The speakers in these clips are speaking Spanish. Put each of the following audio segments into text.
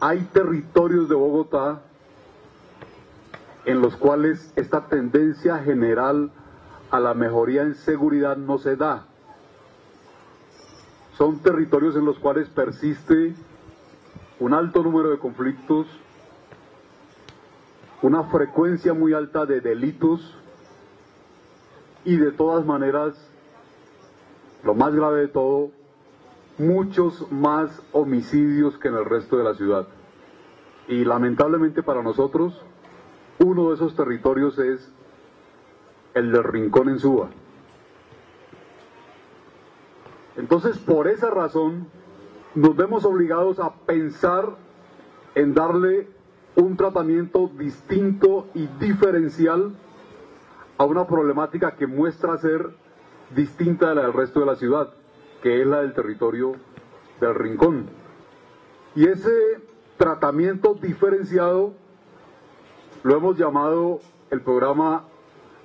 hay territorios de Bogotá en los cuales esta tendencia general a la mejoría en seguridad no se da. Son territorios en los cuales persiste un alto número de conflictos, una frecuencia muy alta de delitos y de todas maneras, lo más grave de todo, muchos más homicidios que en el resto de la ciudad. Y lamentablemente para nosotros, uno de esos territorios es el del Rincón en Suba. Entonces, por esa razón, nos vemos obligados a pensar en darle un tratamiento distinto y diferencial a una problemática que muestra ser distinta de la del resto de la ciudad, que es la del territorio del Rincón. Y ese tratamiento diferenciado lo hemos llamado el programa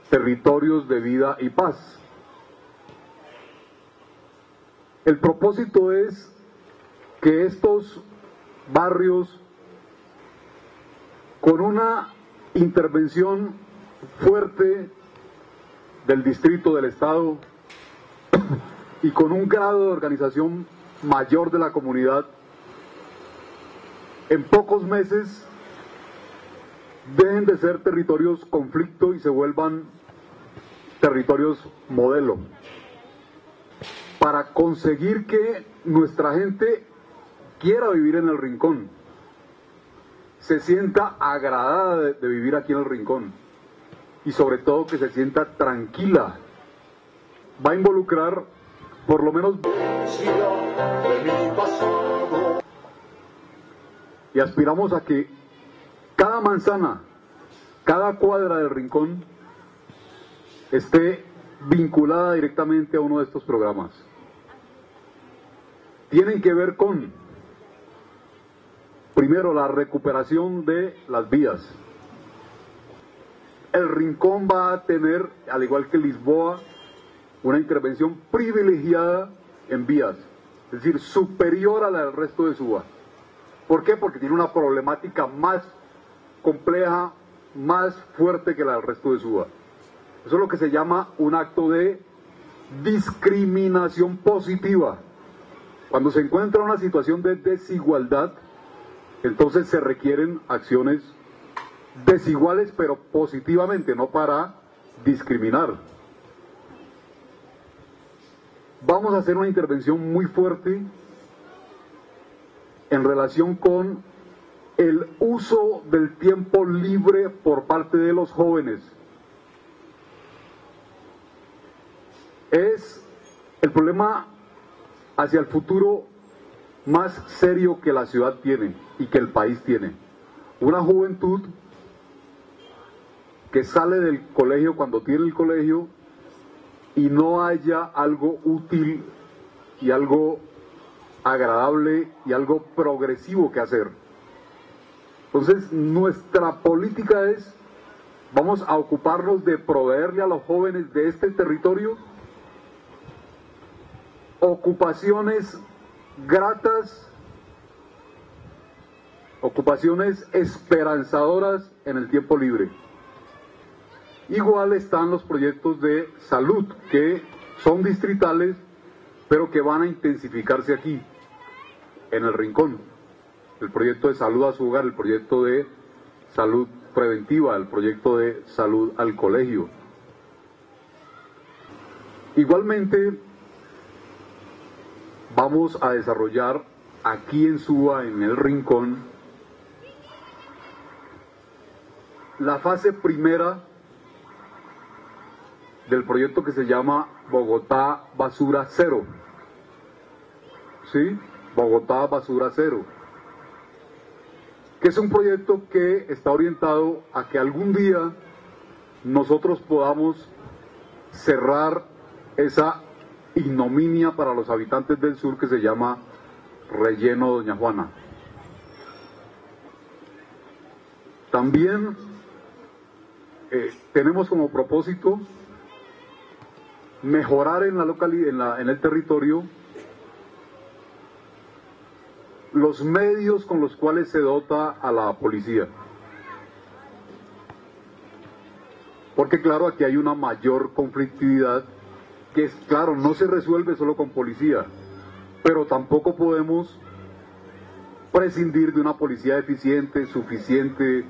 Territorios de Vida y Paz. El propósito es que estos barrios, con una intervención fuerte del distrito del Estado y con un grado de organización mayor de la comunidad, en pocos meses dejen de ser territorios conflicto y se vuelvan territorios modelo. Para conseguir que nuestra gente quiera vivir en el rincón, se sienta agradada de, de vivir aquí en el rincón y sobre todo que se sienta tranquila. Va a involucrar por lo menos... Y aspiramos a que cada manzana, cada cuadra del rincón esté vinculada directamente a uno de estos programas. Tienen que ver con, primero, la recuperación de las vías, el Rincón va a tener, al igual que Lisboa, una intervención privilegiada en vías, es decir, superior a la del resto de Suba. ¿Por qué? Porque tiene una problemática más compleja, más fuerte que la del resto de Suba. Eso es lo que se llama un acto de discriminación positiva. Cuando se encuentra una situación de desigualdad, entonces se requieren acciones desiguales pero positivamente, no para discriminar. Vamos a hacer una intervención muy fuerte en relación con el uso del tiempo libre por parte de los jóvenes. Es el problema hacia el futuro más serio que la ciudad tiene y que el país tiene. Una juventud que sale del colegio cuando tiene el colegio y no haya algo útil y algo agradable y algo progresivo que hacer. Entonces nuestra política es, vamos a ocuparnos de proveerle a los jóvenes de este territorio ocupaciones gratas, ocupaciones esperanzadoras en el tiempo libre. Igual están los proyectos de salud, que son distritales, pero que van a intensificarse aquí, en el rincón. El proyecto de salud a su hogar, el proyecto de salud preventiva, el proyecto de salud al colegio. Igualmente, vamos a desarrollar aquí en Suba, en el rincón, la fase primera del proyecto que se llama Bogotá Basura Cero. ¿Sí? Bogotá Basura Cero. Que es un proyecto que está orientado a que algún día nosotros podamos cerrar esa ignominia para los habitantes del sur que se llama Relleno Doña Juana. También eh, tenemos como propósito mejorar en, la localidad, en, la, en el territorio los medios con los cuales se dota a la policía. Porque claro, aquí hay una mayor conflictividad que es claro, no se resuelve solo con policía, pero tampoco podemos prescindir de una policía eficiente, suficiente,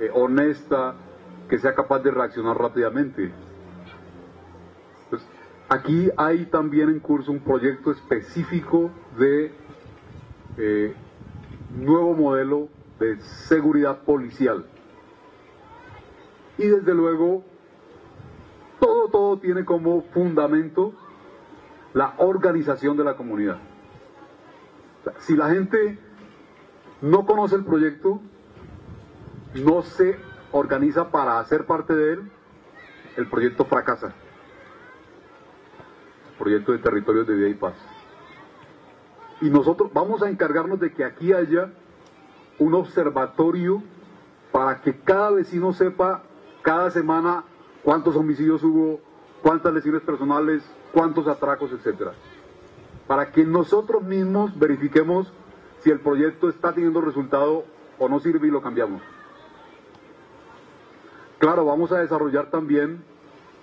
eh, honesta, que sea capaz de reaccionar rápidamente. Aquí hay también en curso un proyecto específico de eh, nuevo modelo de seguridad policial. Y desde luego, todo, todo tiene como fundamento la organización de la comunidad. si la gente no conoce el proyecto, no se organiza para hacer parte de él, el proyecto fracasa. Proyecto de territorios de vida y paz. Y nosotros vamos a encargarnos de que aquí haya un observatorio para que cada vecino sepa cada semana cuántos homicidios hubo, cuántas lesiones personales, cuántos atracos, etcétera. Para que nosotros mismos verifiquemos si el proyecto está teniendo resultado o no sirve y lo cambiamos. Claro, vamos a desarrollar también,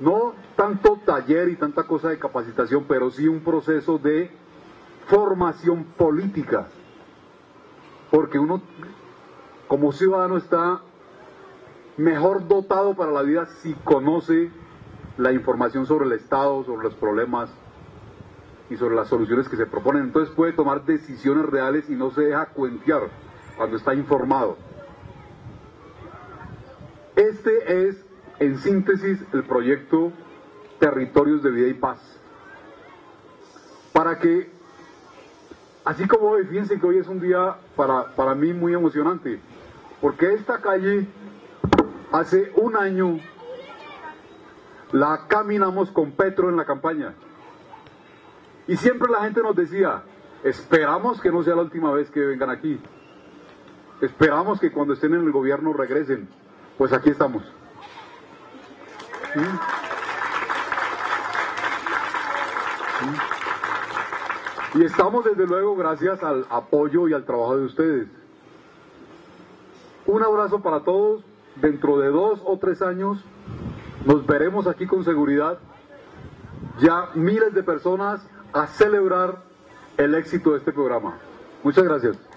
no tanto taller y tanta cosa de capacitación, pero sí un proceso de formación política. Porque uno, como ciudadano, está mejor dotado para la vida si conoce la información sobre el Estado, sobre los problemas y sobre las soluciones que se proponen. Entonces puede tomar decisiones reales y no se deja cuentear cuando está informado. Este es, en síntesis, el proyecto Territorios de Vida y Paz. Para que, así como hoy, fíjense que hoy es un día para, para mí muy emocionante, porque esta calle hace un año la caminamos con Petro en la campaña. Y siempre la gente nos decía, esperamos que no sea la última vez que vengan aquí. Esperamos que cuando estén en el gobierno regresen pues aquí estamos. Y estamos desde luego gracias al apoyo y al trabajo de ustedes. Un abrazo para todos. Dentro de dos o tres años nos veremos aquí con seguridad. Ya miles de personas a celebrar el éxito de este programa. Muchas gracias.